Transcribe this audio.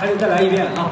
还得再来一遍啊。